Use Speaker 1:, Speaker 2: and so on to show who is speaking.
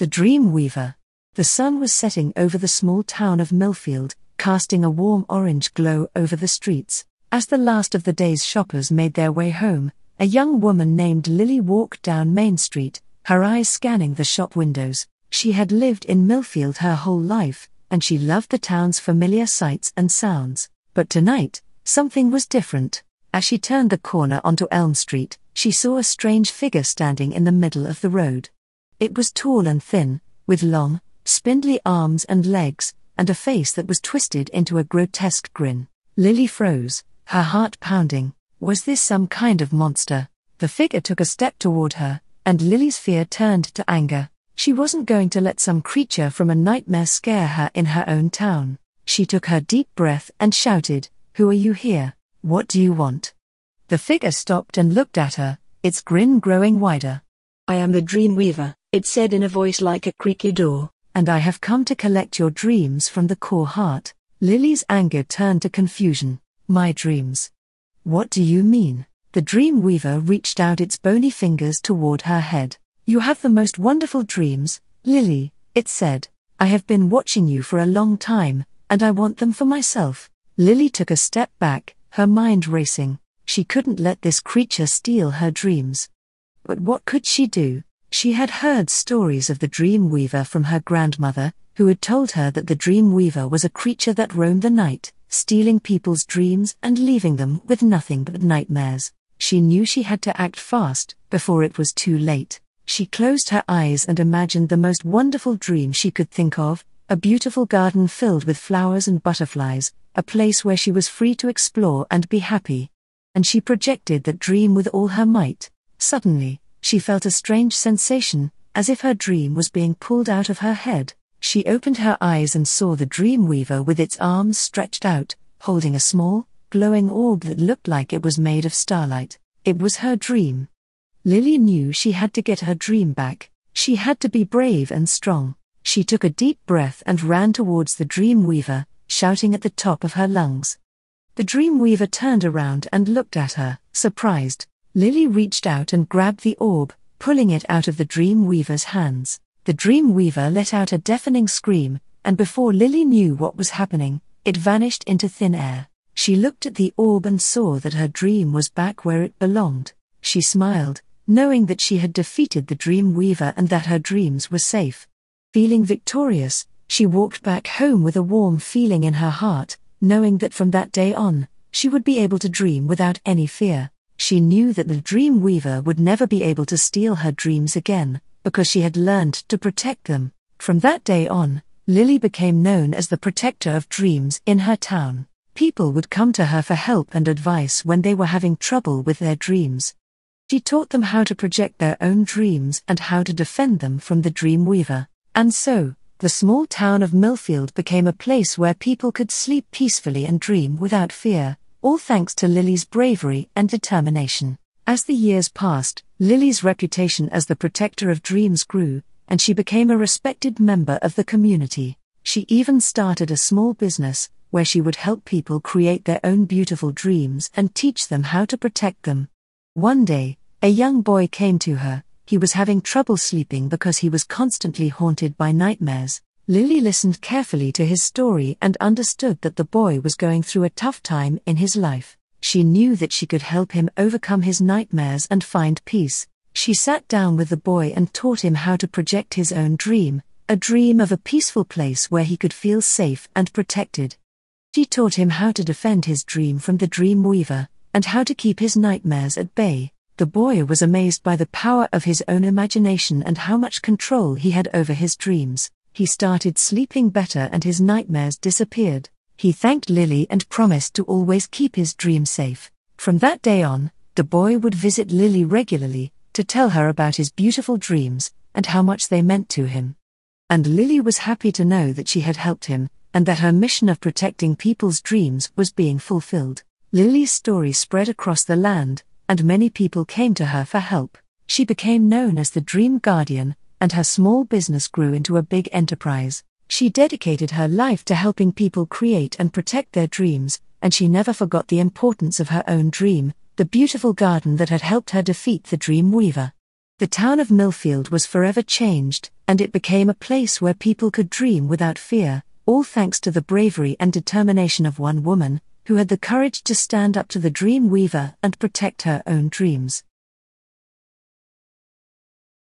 Speaker 1: The Dream Weaver. The sun was setting over the small town of Millfield, casting a warm orange glow over the streets. As the last of the day's shoppers made their way home, a young woman named Lily walked down Main Street, her eyes scanning the shop windows. She had lived in Millfield her whole life, and she loved the town's familiar sights and sounds. But tonight, something was different. As she turned the corner onto Elm Street, she saw a strange figure standing in the middle of the road. It was tall and thin, with long, spindly arms and legs, and a face that was twisted into a grotesque grin. Lily froze, her heart pounding. Was this some kind of monster? The figure took a step toward her, and Lily's fear turned to anger. She wasn't going to let some creature from a nightmare scare her in her own town. She took her deep breath and shouted, Who are you here? What do you want? The figure stopped and looked at her, its grin growing wider.
Speaker 2: I am the Dream Weaver, it said in a voice like a creaky door.
Speaker 1: And I have come to collect your dreams from the core heart. Lily's anger turned to confusion. My dreams. What do you mean? The dream weaver reached out its bony fingers toward her head. You have the most wonderful dreams, Lily, it said. I have been watching you for a long time, and I want them for myself. Lily took a step back, her mind racing. She couldn't let this creature steal her dreams. But what could she do? She had heard stories of the dream weaver from her grandmother, who had told her that the dream weaver was a creature that roamed the night, stealing people's dreams and leaving them with nothing but nightmares. She knew she had to act fast, before it was too late. She closed her eyes and imagined the most wonderful dream she could think of a beautiful garden filled with flowers and butterflies, a place where she was free to explore and be happy. And she projected that dream with all her might. Suddenly, she felt a strange sensation, as if her dream was being pulled out of her head. She opened her eyes and saw the dream weaver with its arms stretched out, holding a small, glowing orb that looked like it was made of starlight. It was her dream. Lily knew she had to get her dream back. She had to be brave and strong. She took a deep breath and ran towards the dream weaver, shouting at the top of her lungs. The dream weaver turned around and looked at her, surprised. Lily reached out and grabbed the orb, pulling it out of the dream weaver's hands. The dream weaver let out a deafening scream, and before Lily knew what was happening, it vanished into thin air. She looked at the orb and saw that her dream was back where it belonged. She smiled, knowing that she had defeated the dream weaver and that her dreams were safe. Feeling victorious, she walked back home with a warm feeling in her heart, knowing that from that day on, she would be able to dream without any fear she knew that the dream weaver would never be able to steal her dreams again, because she had learned to protect them. From that day on, Lily became known as the protector of dreams in her town. People would come to her for help and advice when they were having trouble with their dreams. She taught them how to project their own dreams and how to defend them from the dream weaver. And so, the small town of Millfield became a place where people could sleep peacefully and dream without fear all thanks to Lily's bravery and determination. As the years passed, Lily's reputation as the protector of dreams grew, and she became a respected member of the community. She even started a small business, where she would help people create their own beautiful dreams and teach them how to protect them. One day, a young boy came to her, he was having trouble sleeping because he was constantly haunted by nightmares. Lily listened carefully to his story and understood that the boy was going through a tough time in his life. She knew that she could help him overcome his nightmares and find peace. She sat down with the boy and taught him how to project his own dream, a dream of a peaceful place where he could feel safe and protected. She taught him how to defend his dream from the dream weaver, and how to keep his nightmares at bay. The boy was amazed by the power of his own imagination and how much control he had over his dreams he started sleeping better and his nightmares disappeared. He thanked Lily and promised to always keep his dream safe. From that day on, the boy would visit Lily regularly to tell her about his beautiful dreams and how much they meant to him. And Lily was happy to know that she had helped him and that her mission of protecting people's dreams was being fulfilled. Lily's story spread across the land, and many people came to her for help. She became known as the Dream Guardian, and her small business grew into a big enterprise. She dedicated her life to helping people create and protect their dreams, and she never forgot the importance of her own dream, the beautiful garden that had helped her defeat the dream weaver. The town of Millfield was forever changed, and it became a place where people could dream without fear, all thanks to the bravery and determination of one woman, who had the courage to stand up to the dream weaver and protect her own dreams.